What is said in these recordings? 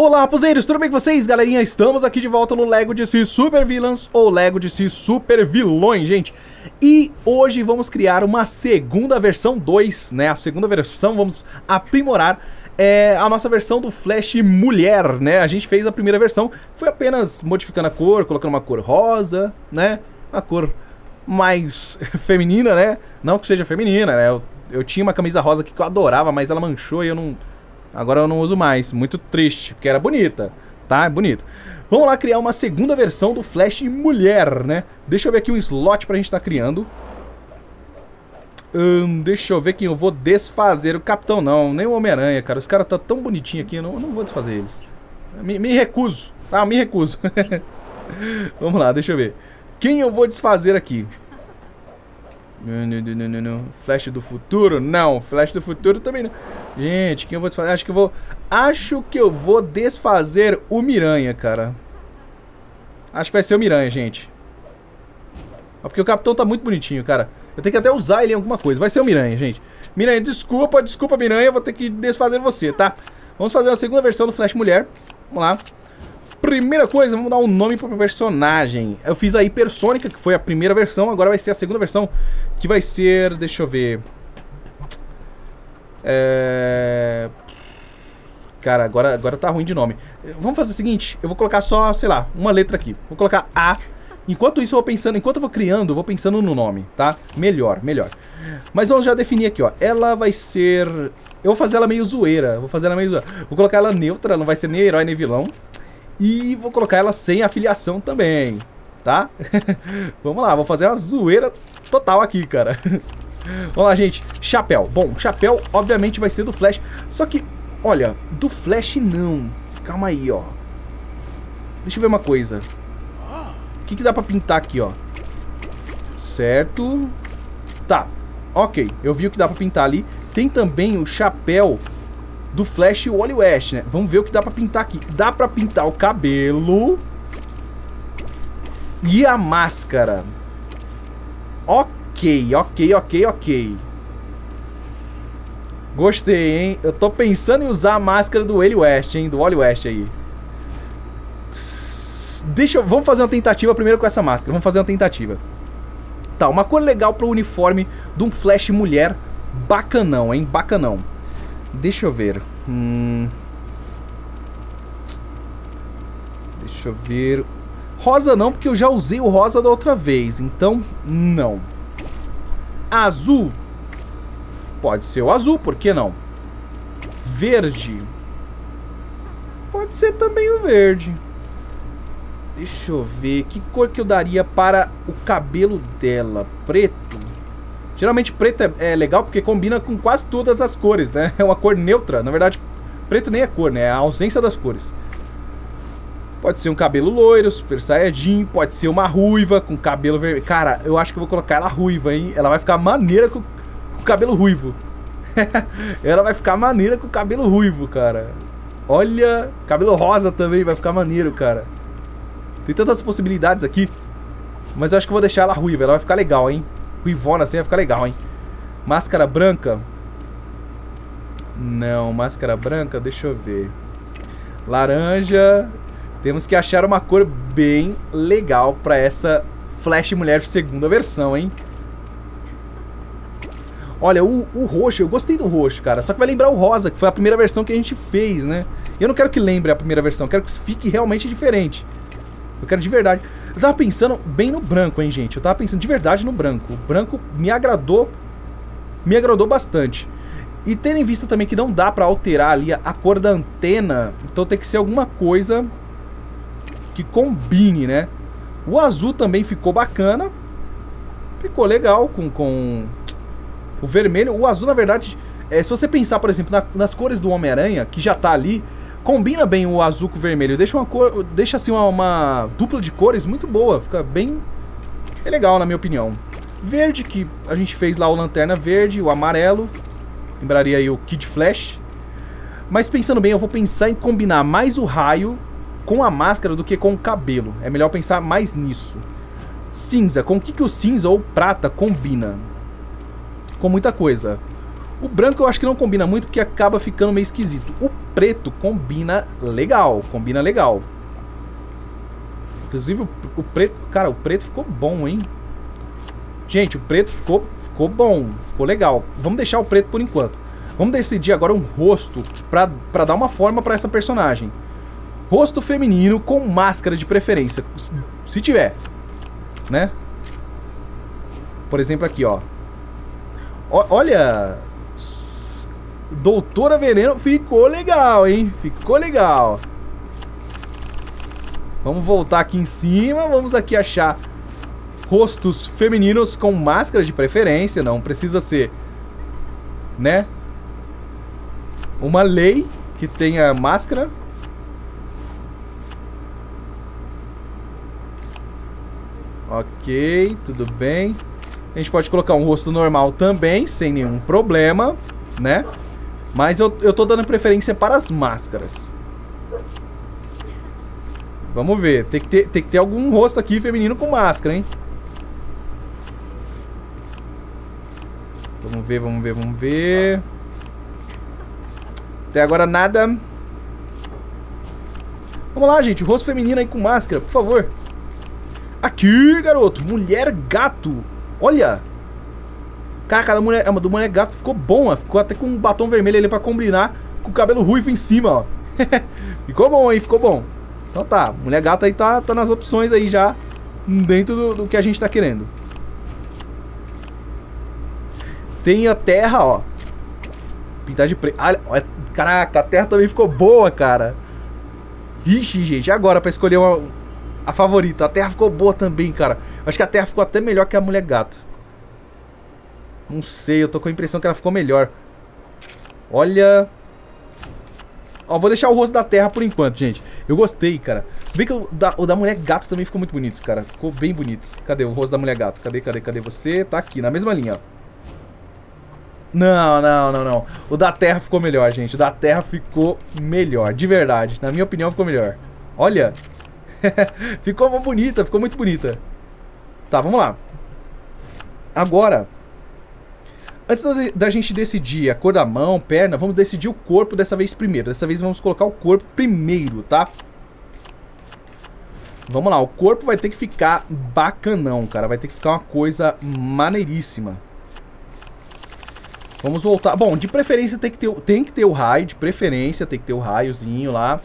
Olá, raposeiros, tudo bem com vocês? Galerinha, estamos aqui de volta no Lego DC Super Villains ou Lego DC Super Vilões, gente. E hoje vamos criar uma segunda versão 2, né? A segunda versão, vamos aprimorar é, a nossa versão do Flash Mulher, né? A gente fez a primeira versão, foi apenas modificando a cor, colocando uma cor rosa, né? Uma cor mais feminina, né? Não que seja feminina, né? Eu, eu tinha uma camisa rosa aqui que eu adorava, mas ela manchou e eu não Agora eu não uso mais. Muito triste, porque era bonita. Tá? É bonito. Vamos lá criar uma segunda versão do Flash Mulher, né? Deixa eu ver aqui o slot pra gente estar tá criando. Hum, deixa eu ver quem eu vou desfazer. O Capitão não, nem o Homem-Aranha, cara. Os caras tá tão bonitinho aqui, eu não, não vou desfazer eles. Me, me recuso. Ah, me recuso. Vamos lá, deixa eu ver. Quem eu vou desfazer aqui? Flash do futuro? Não, Flash do futuro também não. Gente, quem eu vou desfazer? Acho que eu vou. Acho que eu vou desfazer o Miranha, cara. Acho que vai ser o Miranha, gente. Porque o capitão tá muito bonitinho, cara. Eu tenho que até usar ele em alguma coisa. Vai ser o Miranha, gente. Miranha, desculpa, desculpa, Miranha. Eu vou ter que desfazer você, tá? Vamos fazer a segunda versão do Flash Mulher. Vamos lá. Primeira coisa, vamos dar um nome para personagem. Eu fiz a Hipersônica, que foi a primeira versão, agora vai ser a segunda versão, que vai ser, deixa eu ver... É... Cara, agora, agora tá ruim de nome. Vamos fazer o seguinte, eu vou colocar só, sei lá, uma letra aqui. Vou colocar A. Enquanto isso eu vou pensando, enquanto eu vou criando, eu vou pensando no nome, tá? Melhor, melhor. Mas vamos já definir aqui, ó. Ela vai ser... Eu vou fazer ela meio zoeira, vou fazer ela meio zoeira. Vou colocar ela neutra, não vai ser nem herói nem vilão. E vou colocar ela sem afiliação também, tá? Vamos lá, vou fazer uma zoeira total aqui, cara. Vamos lá, gente. Chapéu. Bom, chapéu obviamente vai ser do Flash. Só que, olha, do Flash não. Calma aí, ó. Deixa eu ver uma coisa. O que, que dá pra pintar aqui, ó? Certo. Tá. Ok, eu vi o que dá pra pintar ali. Tem também o chapéu do Flash e o Wally West, né? Vamos ver o que dá pra pintar aqui. Dá pra pintar o cabelo e a máscara. Ok, ok, ok, ok. Gostei, hein? Eu tô pensando em usar a máscara do Wally West, hein? Do Wally West aí. Deixa eu... Vamos fazer uma tentativa primeiro com essa máscara. Vamos fazer uma tentativa. Tá, uma cor legal pro uniforme de um Flash mulher. Bacanão, hein? Bacanão. Deixa eu ver. Hum... Deixa eu ver. Rosa não, porque eu já usei o rosa da outra vez. Então, não. Azul. Pode ser o azul, por que não? Verde. Pode ser também o verde. Deixa eu ver. Que cor que eu daria para o cabelo dela? Preto. Geralmente preto é, é, legal porque combina com quase todas as cores, né? É uma cor neutra. Na verdade, preto nem é cor, né? É a ausência das cores. Pode ser um cabelo loiro, super saiyajin, pode ser uma ruiva com cabelo vermelho. Cara, eu acho que eu vou colocar ela ruiva, hein? Ela vai ficar maneira com o cabelo ruivo. ela vai ficar maneira com o cabelo ruivo, cara. Olha, cabelo rosa também vai ficar maneiro, cara. Tem tantas possibilidades aqui. Mas eu acho que eu vou deixar ela ruiva, ela vai ficar legal, hein? Ruivona assim vai ficar legal, hein? Máscara branca. Não, máscara branca, deixa eu ver. Laranja. Temos que achar uma cor bem legal pra essa Flash Mulher segunda versão, hein? Olha, o, o, roxo, eu gostei do roxo, cara. Só que vai lembrar o rosa, que foi a primeira versão que a gente fez, né? Eu não quero que lembre a primeira versão, eu quero que fique realmente diferente. Eu quero de verdade. Eu tava pensando bem no branco, hein, gente. Eu tava pensando de verdade no branco. O branco me agradou. Me agradou bastante. E tendo em vista também que não dá pra alterar ali a cor da antena. Então tem que ser alguma coisa que combine, né? O azul também ficou bacana. Ficou legal com, com o vermelho. O azul, na verdade, é, se você pensar, por exemplo, na, nas cores do Homem-Aranha, que já tá ali combina bem o azul com o vermelho. Deixa uma cor, deixa assim uma, uma dupla de cores muito boa, fica bem é legal na minha opinião. Verde que a gente fez lá o lanterna verde, o amarelo, lembraria aí o Kid Flash. Mas pensando bem, eu vou pensar em combinar mais o raio com a máscara do que com o cabelo. É melhor pensar mais nisso. Cinza, com o que, que o cinza ou prata combina? Com muita coisa. O branco eu acho que não combina muito porque acaba ficando meio esquisito. O preto combina legal, combina legal. Inclusive o, o preto, cara, o preto ficou bom, hein? Gente, o preto ficou, ficou bom, ficou legal. Vamos deixar o preto por enquanto. Vamos decidir agora um rosto pra, pra dar uma forma pra essa personagem. Rosto feminino com máscara de preferência. Se tiver, né? Por exemplo aqui, ó. O, olha, Doutora Veneno ficou legal, hein? Ficou legal. Vamos voltar aqui em cima. Vamos aqui achar rostos femininos com máscara de preferência. Não precisa ser, né? Uma lei que tenha máscara. Ok, tudo bem. A gente pode colocar um rosto normal também, sem nenhum problema, né? Mas eu, eu tô dando preferência para as máscaras. Vamos ver. Tem que, ter, tem que ter algum rosto aqui feminino com máscara, hein? Vamos ver, vamos ver, vamos ver. Até agora nada. Vamos lá, gente. Rosto feminino aí com máscara, por favor. Aqui, garoto. Mulher gato. Olha. Caraca, a mulher, a do mulher gato ficou bom, ó. Ficou até com um batom vermelho ali pra combinar com o cabelo ruivo em cima, ó. ficou bom, hein? Ficou bom. Então tá, mulher gata aí tá, tá nas opções aí já dentro do, do que a gente tá querendo. Tem a terra, ó. Pintar de preto. Ah, caraca, a terra também ficou boa, cara. Ixi, gente, agora pra escolher uma, a favorita. A terra ficou boa também, cara. Acho que a terra ficou até melhor que a mulher gato. Não sei, eu tô com a impressão que ela ficou melhor. Olha... Ó, vou deixar o rosto da terra por enquanto, gente. Eu gostei, cara. Se bem que o da, o da mulher gato também ficou muito bonito, cara. Ficou bem bonito. Cadê o rosto da mulher gato? Cadê, cadê, cadê você? Tá aqui, na mesma linha, ó. Não, não, não, não. O da terra ficou melhor, gente. O da terra ficou melhor, de verdade. Na minha opinião, ficou melhor. Olha. ficou bonita, ficou muito bonita. Tá, vamos lá. Agora, Antes da gente decidir a cor da mão, perna, vamos decidir o corpo dessa vez primeiro. Dessa vez vamos colocar o corpo primeiro, tá? Vamos lá, o corpo vai ter que ficar bacanão, cara. Vai ter que ficar uma coisa maneiríssima. Vamos voltar. Bom, de preferência tem que ter, tem que ter o raio, de preferência tem que ter o raiozinho lá.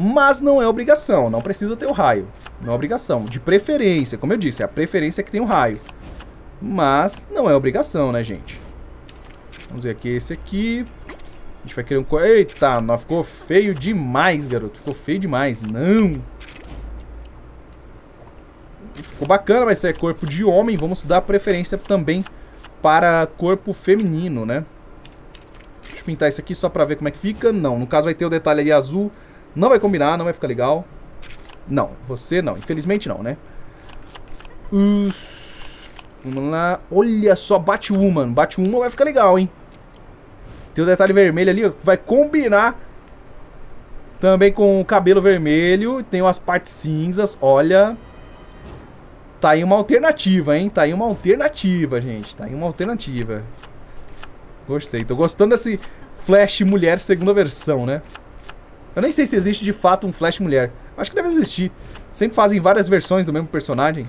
Mas não é obrigação, não precisa ter o raio. Não é obrigação. De preferência, como eu disse, é a preferência que tem o raio. Mas não é obrigação, né, gente? Vamos ver aqui esse aqui. A gente vai querer um... Eita, não, ficou feio demais, garoto. Ficou feio demais. Não. Ficou bacana, mas é corpo de homem. Vamos dar preferência também para corpo feminino, né? Deixa eu pintar isso aqui só pra ver como é que fica. Não, no caso vai ter o detalhe ali azul. Não vai combinar, não vai ficar legal. Não, você não. Infelizmente não, né? Uh, vamos lá. Olha só, Batwoman. Batwoman vai ficar legal, hein? Tem o um detalhe vermelho ali, ó, vai combinar também com o cabelo vermelho. Tem umas partes cinzas, olha. Tá aí uma alternativa, hein? Tá aí uma alternativa, gente. Tá aí uma alternativa. Gostei. Tô gostando desse Flash Mulher segunda versão, né? Eu nem sei se existe de fato um Flash Mulher. Acho que deve existir. Sempre fazem várias versões do mesmo personagem.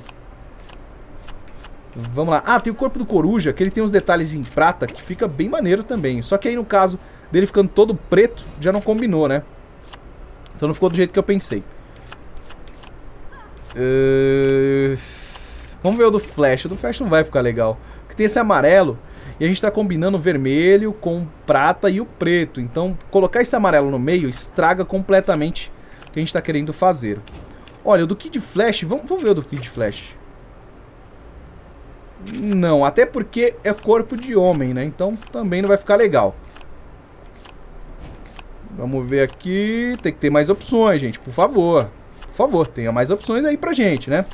Vamos lá. Ah, tem o corpo do coruja, que ele tem uns detalhes em prata, que fica bem maneiro também. Só que aí no caso dele ficando todo preto, já não combinou, né? Então não ficou do jeito que eu pensei. Uh... Vamos ver o do Flash. O do Flash não vai ficar legal. Porque tem esse amarelo e a gente está combinando o vermelho com prata e o preto. Então colocar esse amarelo no meio estraga completamente o que a gente está querendo fazer. Olha, o do Kid Flash, vamos, vamos ver o do Kid Flash. Não, até porque é corpo de homem, né? Então também não vai ficar legal. Vamos ver aqui. Tem que ter mais opções, gente, por favor. Por favor, tenha mais opções aí pra gente, né?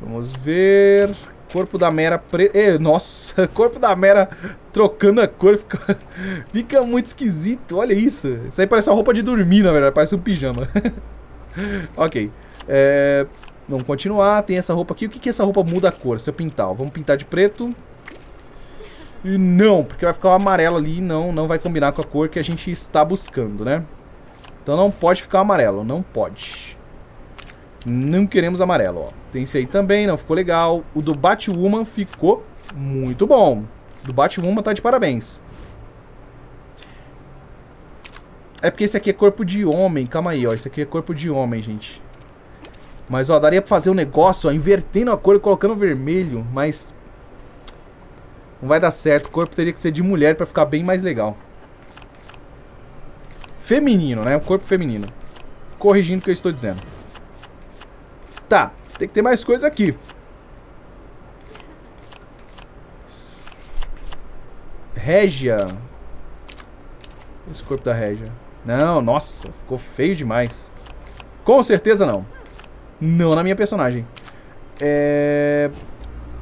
Vamos ver... Corpo da Mera preto. Nossa, corpo da Mera trocando a cor fica, fica muito esquisito. Olha isso. Isso aí parece uma roupa de dormir, na verdade. Parece um pijama. ok. É, Vamos continuar. Tem essa roupa aqui. O que, que essa roupa muda a cor? Se eu pintar, vamos pintar de preto. E não, porque vai ficar o amarelo ali e não, não vai combinar com a cor que a gente está buscando, né? Então não pode ficar amarelo, não pode. Não queremos amarelo, ó. Tem esse aí também, não ficou legal. O do Batwoman ficou muito bom. Do Batwoman tá de parabéns. É porque esse aqui é corpo de homem. Calma aí, ó. Esse aqui é corpo de homem, gente. Mas, ó, daria pra fazer um negócio, ó, invertendo a cor e colocando vermelho, mas... Não vai dar certo. O corpo teria que ser de mulher pra ficar bem mais legal. Feminino, né? O corpo feminino. Corrigindo o que eu estou dizendo. Tá, tem que ter mais coisa aqui. Régia. Esse corpo da Régia. Não, nossa, ficou feio demais. Com certeza não. Não na minha personagem. É...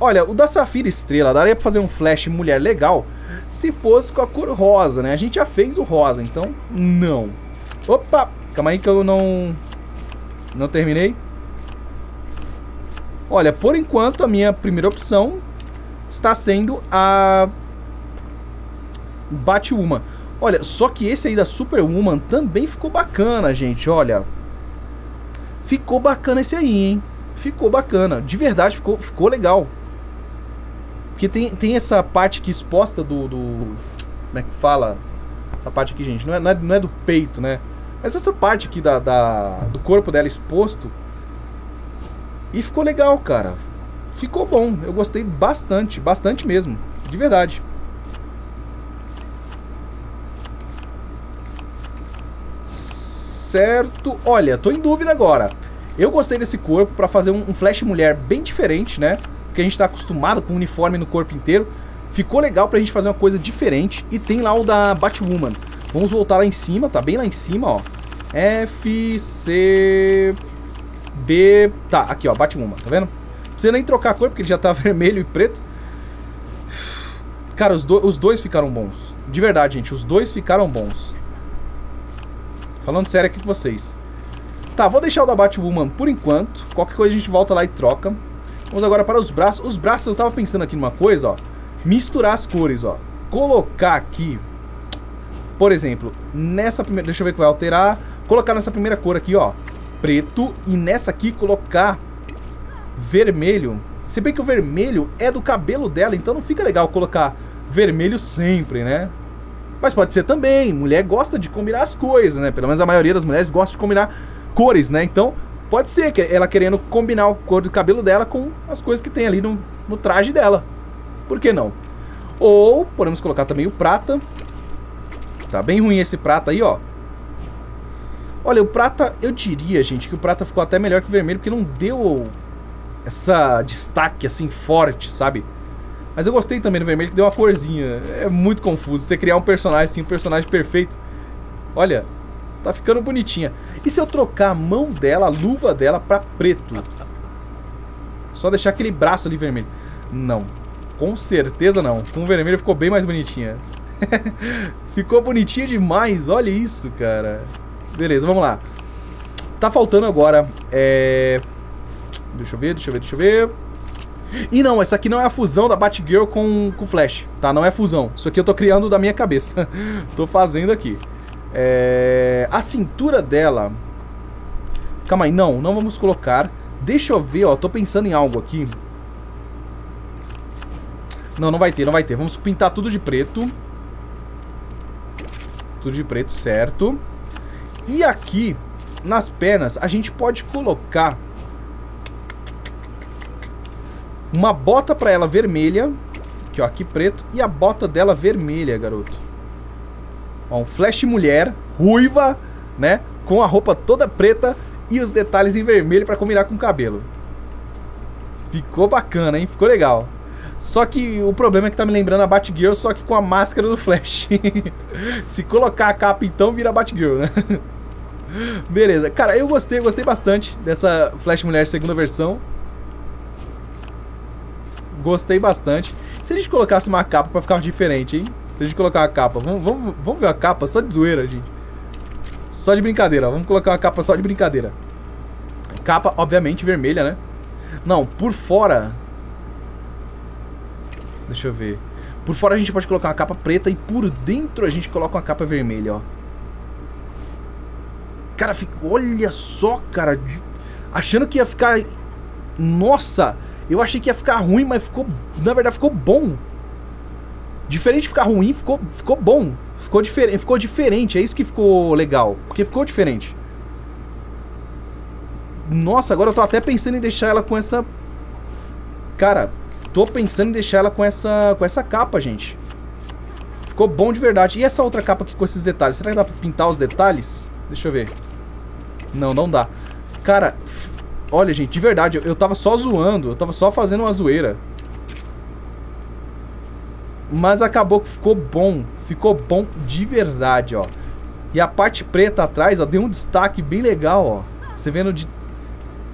Olha, o da Safira Estrela daria pra fazer um flash mulher legal se fosse com a cor rosa, né? A gente já fez o rosa, então não. Opa, calma aí que eu não... Não terminei. Olha, por enquanto a minha primeira opção está sendo a Batwoman. Olha, só que esse aí da Superwoman também ficou bacana, gente, olha. Ficou bacana esse aí, hein? Ficou bacana, de verdade ficou, ficou legal. Porque tem, tem essa parte aqui exposta do, do... Como é que fala? Essa parte aqui, gente, não é, não é, não é do peito, né? Mas essa parte aqui da, da, do corpo dela exposto e ficou legal, cara. Ficou bom. Eu gostei bastante, bastante mesmo. De verdade. Certo. Olha, tô em dúvida agora. Eu gostei desse corpo pra fazer um, um Flash Mulher bem diferente, né? Porque a gente tá acostumado com uniforme no corpo inteiro. Ficou legal pra gente fazer uma coisa diferente. E tem lá o da Batwoman. Vamos voltar lá em cima, tá bem lá em cima, ó. F, C... B... Tá, aqui ó, Batwoman, tá vendo? Não precisa nem trocar a cor, porque ele já tá vermelho e preto. Cara, os, do, os dois ficaram bons. De verdade, gente, os dois ficaram bons. Falando sério aqui com vocês. Tá, vou deixar o da Batwoman por enquanto. Qualquer coisa a gente volta lá e troca. Vamos agora para os braços. Os braços, eu tava pensando aqui numa coisa, ó. Misturar as cores, ó. Colocar aqui... Por exemplo, nessa primeira... Deixa eu ver que vai alterar. Colocar nessa primeira cor aqui, ó preto e nessa aqui colocar vermelho. Se bem que o vermelho é do cabelo dela, então não fica legal colocar vermelho sempre, né? Mas pode ser também, mulher gosta de combinar as coisas, né? Pelo menos a maioria das mulheres gosta de combinar cores, né? Então pode ser que ela querendo combinar a cor do cabelo dela com as coisas que tem ali no, no traje dela. Por que não? Ou podemos colocar também o prata. Tá bem ruim esse prata aí, ó. Olha, o prata, eu diria, gente, que o prata ficou até melhor que o vermelho, porque não deu essa destaque, assim, forte, sabe? Mas eu gostei também do vermelho, que deu uma corzinha. É muito confuso. Você criar um personagem assim, um personagem perfeito. Olha, tá ficando bonitinha. E se eu trocar a mão dela, a luva dela, pra preto? Só deixar aquele braço ali vermelho. Não. Com certeza não. Com o vermelho ficou bem mais bonitinha. ficou bonitinha demais. Olha isso, cara. Beleza, vamos lá. Tá faltando agora, é... Deixa eu ver, deixa eu ver, deixa eu ver... E não, essa aqui não é a fusão da Batgirl com o Flash, tá? Não é fusão. Isso aqui eu tô criando da minha cabeça. tô fazendo aqui. É... A cintura dela... Calma aí, não, não vamos colocar. Deixa eu ver, ó, tô pensando em algo aqui. Não, não vai ter, não vai ter. Vamos pintar tudo de preto. Tudo de preto, certo. E aqui, nas pernas, a gente pode colocar uma bota pra ela vermelha, que ó, aqui preto, e a bota dela vermelha, garoto. Ó, um flash mulher, ruiva, né, com a roupa toda preta e os detalhes em vermelho pra combinar com o cabelo. Ficou bacana, hein? Ficou legal. Só que o problema é que tá me lembrando a Batgirl, só que com a máscara do Flash. Se colocar a capa então, vira Batgirl, né? Beleza. Cara, eu gostei, gostei bastante dessa Flash Mulher segunda versão. Gostei bastante. Se a gente colocasse uma capa pra ficar diferente, hein? Se a gente colocar uma capa. Vamos, vamos, vamos ver a capa só de zoeira, gente. Só de brincadeira. Vamos colocar uma capa só de brincadeira. Capa, obviamente, vermelha, né? Não, por fora... Deixa eu ver. Por fora a gente pode colocar uma capa preta e por dentro a gente coloca uma capa vermelha, ó. Cara, olha só, cara. Achando que ia ficar... Nossa, eu achei que ia ficar ruim, mas ficou... Na verdade, ficou bom. Diferente de ficar ruim, ficou, ficou bom. Ficou, difer... ficou diferente, é isso que ficou legal. Porque ficou diferente. Nossa, agora eu tô até pensando em deixar ela com essa... Cara, tô pensando em deixar ela com essa, com essa capa, gente. Ficou bom de verdade. E essa outra capa aqui com esses detalhes? Será que dá pra pintar os detalhes? Deixa eu ver. Não, não dá. Cara, olha, gente, de verdade, eu, eu tava só zoando. Eu tava só fazendo uma zoeira. Mas acabou que ficou bom. Ficou bom de verdade, ó. E a parte preta atrás, ó, deu um destaque bem legal, ó. Você vendo de...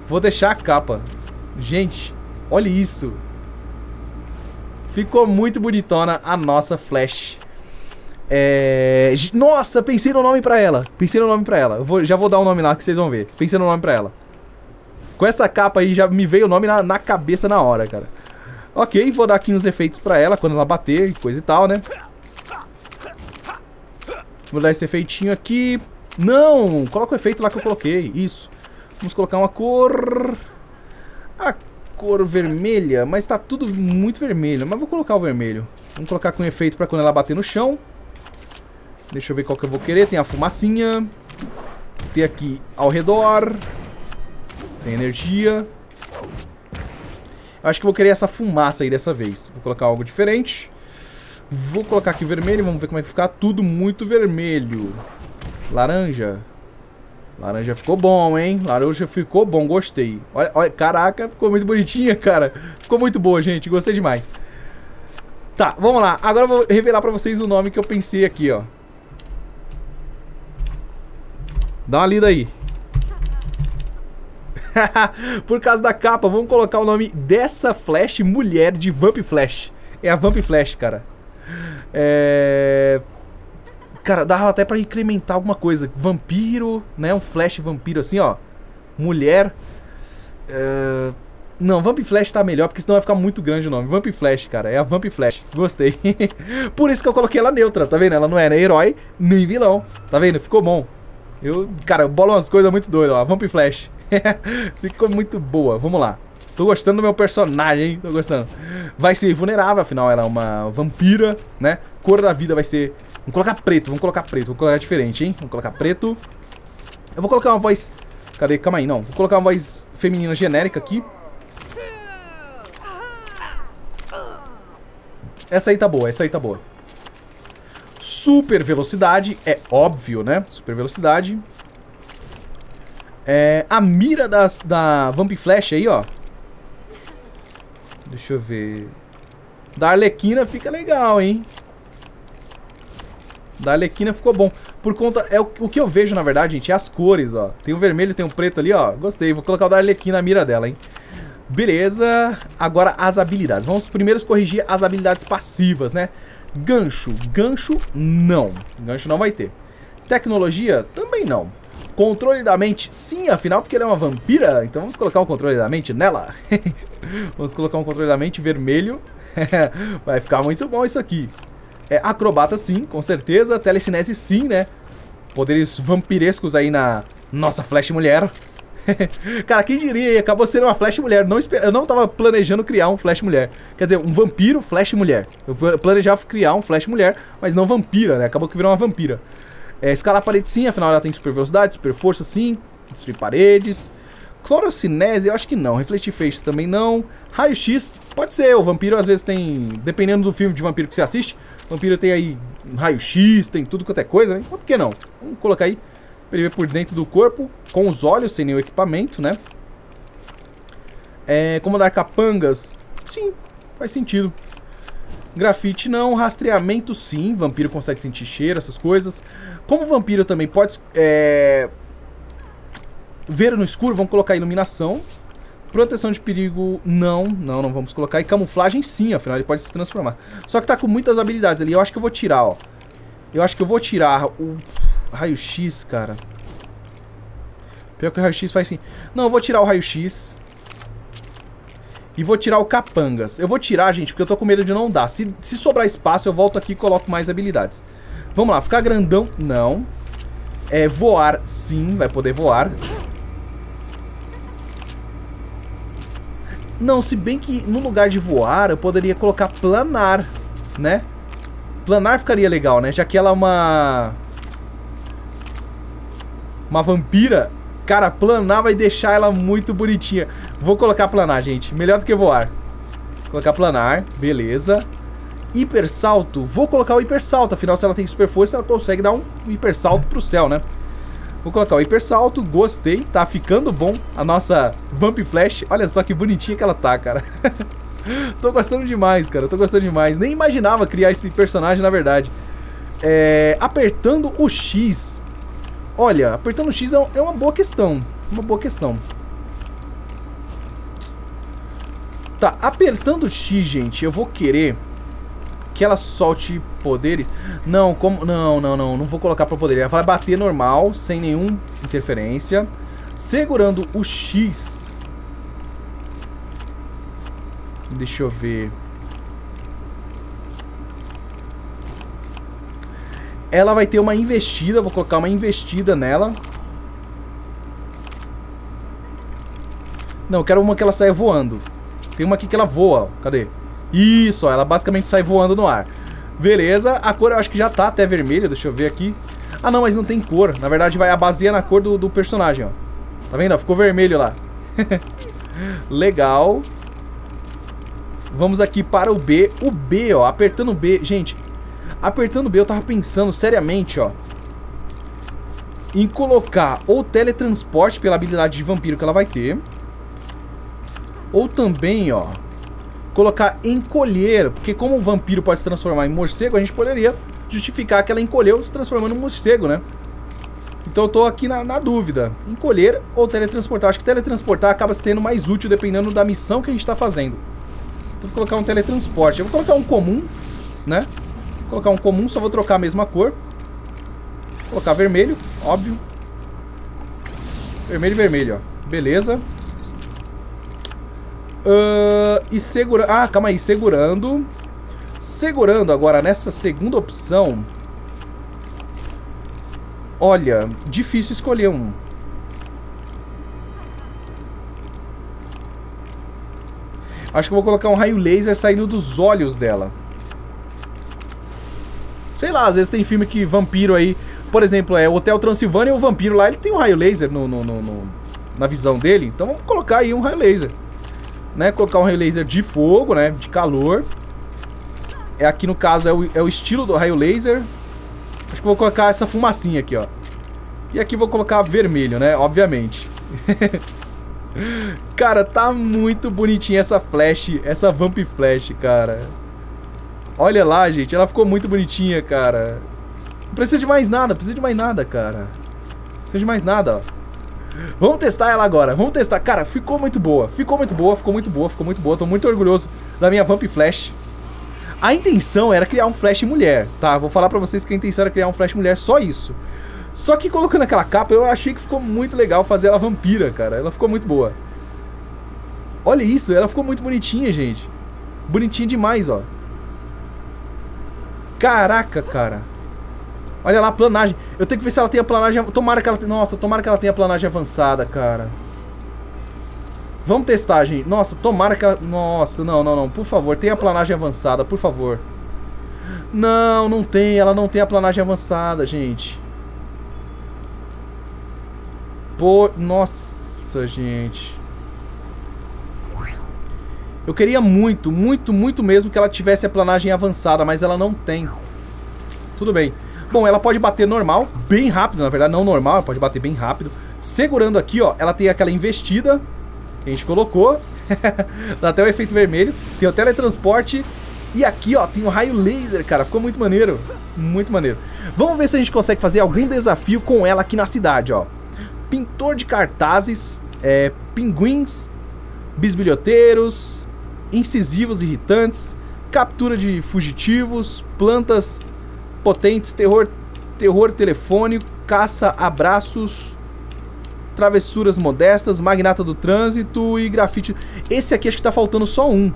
Vou deixar a capa. Gente, olha isso. Ficou muito bonitona a nossa Flash. É... Nossa, pensei no nome pra ela. Pensei no nome pra ela. Eu vou, já vou dar o um nome lá que vocês vão ver. Pensei no nome pra ela. Com essa capa aí já me veio o nome na, na cabeça na hora, cara. Ok, vou dar aqui uns efeitos pra ela quando ela bater e coisa e tal, né? Vou dar esse efeitinho aqui. Não, coloca o efeito lá que eu coloquei. Isso. Vamos colocar uma cor... A cor vermelha, mas tá tudo muito vermelho. Mas vou colocar o vermelho. Vamos colocar com efeito pra quando ela bater no chão. Deixa eu ver qual que eu vou querer. Tem a fumacinha. Tem aqui ao redor. Tem energia. Eu acho que vou querer essa fumaça aí dessa vez. Vou colocar algo diferente. Vou colocar aqui vermelho. Vamos ver como é que ficar. Tudo muito vermelho. Laranja. Laranja ficou bom, hein? Laranja ficou bom, gostei. Olha, olha, caraca, ficou muito bonitinha, cara. Ficou muito boa, gente. Gostei demais. Tá, vamos lá. Agora eu vou revelar pra vocês o nome que eu pensei aqui, ó. Dá uma lida aí. Por causa da capa, vamos colocar o nome dessa Flash mulher de Vamp Flash. É a Vamp Flash, cara. É... Cara, dá até pra incrementar alguma coisa. Vampiro, né? Um Flash vampiro assim, ó. Mulher. É... Não, Vamp Flash tá melhor, porque senão vai ficar muito grande o nome. Vamp Flash, cara. É a Vamp Flash. Gostei. Por isso que eu coloquei ela neutra, tá vendo? Ela não é nem herói, nem vilão. Tá vendo? Ficou bom. Eu, cara, eu bolo umas coisas muito doidas, ó. Vamp Flash. Ficou muito boa. Vamos lá. Tô gostando do meu personagem, hein? Tô gostando. Vai ser vulnerável, afinal ela é uma vampira, né? Cor da vida vai ser... Vamos colocar preto, vamos colocar preto. Vamos colocar diferente, hein? Vamos colocar preto. Eu vou colocar uma voz... Cadê? Calma aí, não. Vou colocar uma voz feminina genérica aqui. Essa aí tá boa, essa aí tá boa. Super velocidade, é óbvio, né? Super velocidade. É, a mira das, da Vamp Flash aí, ó. Deixa eu ver. Da Arlequina fica legal, hein? Da Arlequina ficou bom. Por conta... É o, o que eu vejo, na verdade, gente, é as cores, ó. Tem o vermelho, tem o preto ali, ó. Gostei. Vou colocar o da Arlequina na mira dela, hein? Beleza. Agora as habilidades. Vamos primeiro corrigir as habilidades passivas, né? Gancho. Gancho, não. Gancho não vai ter. Tecnologia, também não. Controle da mente, sim, afinal, porque ele é uma vampira. Então vamos colocar um controle da mente nela. vamos colocar um controle da mente vermelho. vai ficar muito bom isso aqui. É, acrobata, sim, com certeza. Telecinese, sim, né? Poderes vampirescos aí na nossa Flash Mulher. Cara, quem diria? Acabou sendo uma Flash Mulher. Não esper... Eu não tava planejando criar um Flash Mulher. Quer dizer, um vampiro Flash Mulher. Eu planejava criar um Flash Mulher, mas não vampira, né? Acabou que virou uma vampira. É, escalar parede sim, afinal ela tem super velocidade, super força sim. Destruir paredes. Clorocinese, eu acho que não. Refletir face também não. Raio-X, pode ser. O vampiro às vezes tem... Dependendo do filme de vampiro que você assiste, vampiro tem aí raio-x, tem tudo quanto é coisa, né? Então por que não? Vamos colocar aí pra ele ver por dentro do corpo, com os olhos, sem nenhum equipamento, né? É, como dar capangas? Sim, faz sentido. Grafite não, rastreamento sim, vampiro consegue sentir cheiro, essas coisas. Como vampiro também pode é, ver no escuro, vamos colocar iluminação. Proteção de perigo, não, não, não vamos colocar. E camuflagem sim, afinal ele pode se transformar. Só que tá com muitas habilidades ali, eu acho que eu vou tirar, ó. Eu acho que eu vou tirar o Raio-X, cara. Pior que o raio-x faz assim. Não, eu vou tirar o raio-x. E vou tirar o capangas. Eu vou tirar, gente, porque eu tô com medo de não dar. Se, se sobrar espaço, eu volto aqui e coloco mais habilidades. Vamos lá, ficar grandão, não. É, voar, sim, vai poder voar. Não, se bem que no lugar de voar, eu poderia colocar planar, né? Planar ficaria legal, né? Já que ela é uma... Uma vampira, Cara, planar vai deixar ela muito bonitinha. Vou colocar planar, gente. Melhor do que voar. Vou colocar planar, beleza. Hiper salto. Vou colocar o hiper salto. Afinal, se ela tem super força, ela consegue dar um hiper salto pro céu, né? Vou colocar o hiper salto. Gostei. Tá ficando bom a nossa Vamp Flash. Olha só que bonitinha que ela tá, cara. tô gostando demais, cara. Tô gostando demais. Nem imaginava criar esse personagem, na verdade. É, apertando o X Olha, apertando X é, é uma boa questão. Uma boa questão. Tá, apertando X, gente, eu vou querer que ela solte poderes. Não, como. Não, não, não. Não vou colocar pra poder. Ela vai bater normal, sem nenhuma interferência. Segurando o X. Deixa eu ver. Ela vai ter uma investida, vou colocar uma investida nela. Não, eu quero uma que ela saia voando. Tem uma aqui que ela voa, cadê? Isso, ela basicamente sai voando no ar. Beleza, a cor eu acho que já tá até vermelha, deixa eu ver aqui. Ah não, mas não tem cor, na verdade vai a baseia na cor do, do personagem, ó. Tá vendo? Ficou vermelho lá. Legal. Vamos aqui para o B. O B, ó, apertando o B. Gente, Apertando B, eu tava pensando seriamente, ó. Em colocar ou teletransporte pela habilidade de vampiro que ela vai ter. Ou também, ó. Colocar encolher. Porque como o vampiro pode se transformar em morcego, a gente poderia justificar que ela encolheu se transformando em morcego, né? Então eu tô aqui na, na, dúvida. Encolher ou teletransportar. Acho que teletransportar acaba sendo mais útil dependendo da missão que a gente tá fazendo. Vou colocar um teletransporte. Eu vou colocar um comum, né? Colocar um comum, só vou trocar a mesma cor. colocar vermelho, óbvio. Vermelho e vermelho, ó. Beleza. Uh, e segura... Ah, calma aí. Segurando. Segurando agora nessa segunda opção. Olha, difícil escolher um. Acho que eu vou colocar um raio laser saindo dos olhos dela. Sei lá, às vezes tem filme que vampiro aí. Por exemplo, é Hotel Transilvânia, o vampiro lá, ele tem um raio laser no, no, no, no na visão dele. Então vamos colocar aí um raio laser. Né? Colocar um raio laser de fogo, né? De calor. É aqui no caso é o, é o estilo do raio laser. Acho que vou colocar essa fumacinha aqui, ó. E aqui vou colocar vermelho, né? Obviamente. cara, tá muito bonitinha essa flash, essa Vamp Flash, cara. Olha lá, gente. Ela ficou muito bonitinha, cara. Não precisa de mais nada. Precisa de mais nada, cara. Precisa de mais nada, ó. Vamos testar ela agora. Vamos testar. Cara, ficou muito boa. Ficou muito boa, ficou muito boa, ficou muito boa. Tô muito orgulhoso da minha Vamp Flash. A intenção era criar um Flash mulher, tá? Vou falar pra vocês que a intenção era criar um Flash mulher, só isso. Só que colocando aquela capa, eu achei que ficou muito legal fazer ela vampira, cara. Ela ficou muito boa. Olha isso, ela ficou muito bonitinha, gente. Bonitinha demais, ó. Caraca, cara. Olha lá a planagem. Eu tenho que ver se ela tem a planagem... Tomara que ela... Nossa, tomara que ela tenha a planagem avançada, cara. Vamos testar, gente. Nossa, tomara que ela... Nossa, não, não, não. Por favor, tenha a planagem avançada, por favor. Não, não tem. Ela não tem a planagem avançada, gente. Nossa, gente. Eu queria muito, muito, muito mesmo que ela tivesse a planagem avançada, mas ela não tem. Tudo bem. Bom, ela pode bater normal, bem rápido, na verdade, não normal, ela pode bater bem rápido. Segurando aqui, ó, ela tem aquela investida que a gente colocou. Dá até o efeito vermelho. Tem o teletransporte. E aqui, ó, tem o raio laser, cara. Ficou muito maneiro. Muito maneiro. Vamos ver se a gente consegue fazer algum desafio com ela aqui na cidade, ó. Pintor de cartazes, é, pinguins, bisbilhoteiros, incisivos irritantes, captura de fugitivos, plantas potentes, terror, terror telefônico, caça abraços. Travessuras Modestas, Magnata do Trânsito e Grafite. Esse aqui acho que tá faltando só um.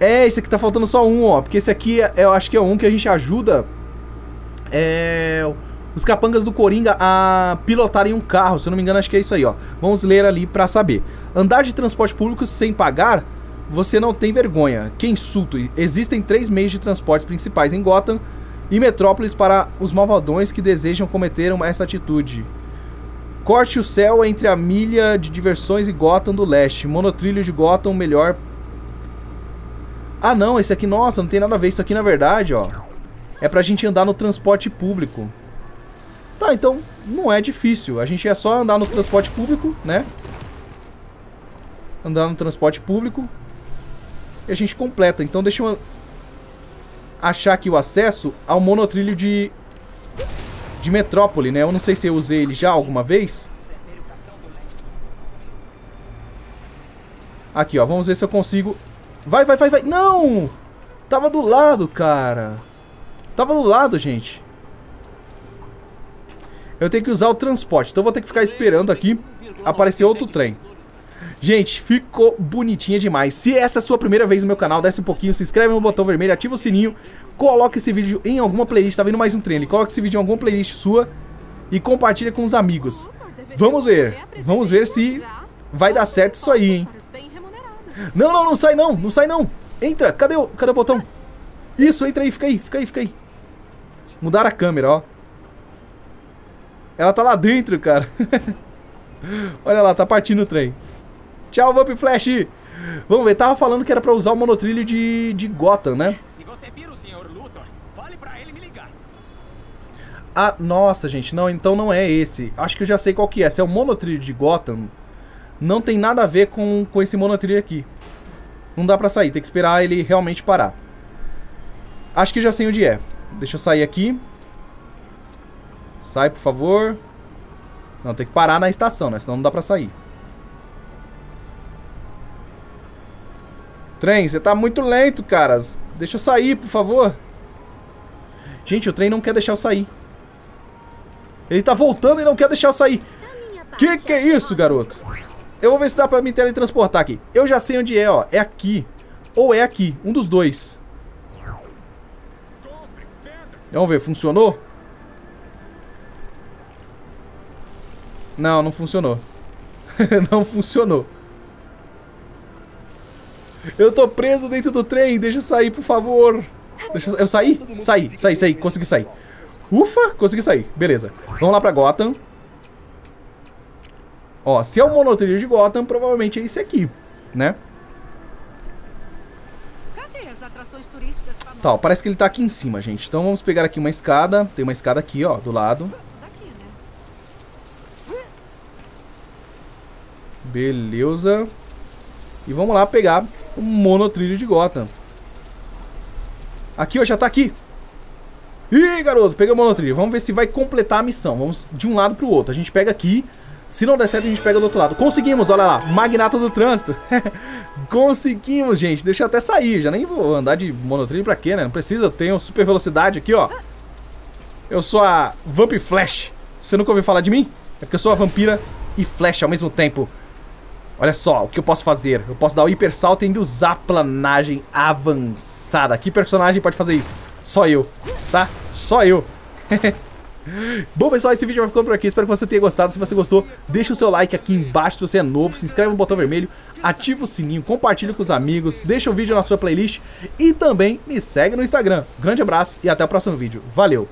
É, esse aqui tá faltando só um, ó. Porque esse aqui é, eu acho que é um que a gente ajuda é, os capangas do Coringa a pilotarem um carro. Se eu não me engano, acho que é isso aí, ó. Vamos ler ali pra saber. Andar de transporte público sem pagar, você não tem vergonha. Que insulto. Existem três meios de transporte principais em Gotham e Metrópolis para os malvadões que desejam cometer essa atitude. Corte o céu entre a milha de diversões e Gotham do leste. Monotrilho de Gotham, melhor ah, não, esse aqui, nossa, não tem nada a ver. Isso aqui, na verdade, ó, é pra gente andar no transporte público. Tá, então não é difícil. A gente é só andar no transporte público, né? Andar no transporte público. E a gente completa. Então deixa eu achar aqui o acesso ao monotrilho de... De Metrópole, né? Eu não sei se eu usei ele já alguma vez. Aqui, ó. Vamos ver se eu consigo Vai, vai, vai, vai. Não! Tava do lado, cara. Tava do lado, gente. Eu tenho que usar o transporte. Então vou ter que ficar esperando aqui aparecer outro trem. Gente, ficou bonitinha demais. Se essa é a sua primeira vez no meu canal, desce um pouquinho, se inscreve no botão vermelho, ativa o sininho, coloca esse vídeo em alguma playlist. Tá vendo mais um trem ali? Coloca esse vídeo em alguma playlist sua e compartilha com os amigos. Vamos ver. Vamos ver se vai dar certo isso aí, hein? Não, não, não sai não, não sai não. Entra, cadê o, cadê o botão? Isso, entra aí, fica aí, fica aí, fica aí. Mudaram a câmera, ó. Ela tá lá dentro, cara. Olha lá, tá partindo o trem. Tchau, Vamp Flash. Vamos ver, tava falando que era pra usar o monotrilho de, de Gotham, né? Se você vira o Sr. Luthor, fale pra ele me ligar. Ah, nossa, gente, não, então não é esse. Acho que eu já sei qual que é. Se é o monotrilho de Gotham, não tem nada a ver com, com esse monotrilho aqui. Não dá pra sair, tem que esperar ele realmente parar. Acho que já sei onde é. Deixa eu sair aqui. Sai, por favor. Não, tem que parar na estação, né? Senão não dá pra sair. Trem, você tá muito lento, cara. Deixa eu sair, por favor. Gente, o trem não quer deixar eu sair. Ele tá voltando e não quer deixar eu sair. Que que é isso, garoto? Eu vou ver se dá pra me teletransportar aqui. Eu já sei onde é, ó. É aqui. Ou é aqui. Um dos dois. Vamos ver, funcionou? Não, não funcionou. não funcionou. Eu tô preso dentro do trem. Deixa eu sair, por favor. Deixa eu, eu sair? Saí, saí, saí. Consegui sair. Ufa, consegui sair. Beleza. Vamos lá pra Gotham. Ó, se é o monotrilho de Gotham, provavelmente é esse aqui, né? Tá, ó, parece que ele tá aqui em cima, gente. Então vamos pegar aqui uma escada. Tem uma escada aqui, ó, do lado. Beleza. E vamos lá pegar o monotrilho de Gotham. Aqui, ó, já tá aqui. Ih, garoto, peguei o monotrilho. Vamos ver se vai completar a missão. Vamos de um lado pro outro. A gente pega aqui se não der certo, a gente pega do outro lado. Conseguimos, olha lá. Magnata do trânsito. Conseguimos, gente. Deixa eu até sair. Já nem vou andar de monotrilho pra quê, né? Não precisa. Eu tenho super velocidade aqui, ó. Eu sou a Vamp Flash. Você nunca ouviu falar de mim? É porque eu sou a vampira e Flash ao mesmo tempo. Olha só o que eu posso fazer. Eu posso dar o hiper salto e ainda usar planagem avançada. Que personagem pode fazer isso? Só eu, tá? Só eu. Bom, pessoal, esse vídeo vai ficando por aqui. Espero que você tenha gostado. Se você gostou, deixa o seu like aqui embaixo se você é novo. Se inscreve no botão vermelho, ativa o sininho, compartilha com os amigos, deixa o vídeo na sua playlist e também me segue no Instagram. Grande abraço e até o próximo vídeo. Valeu!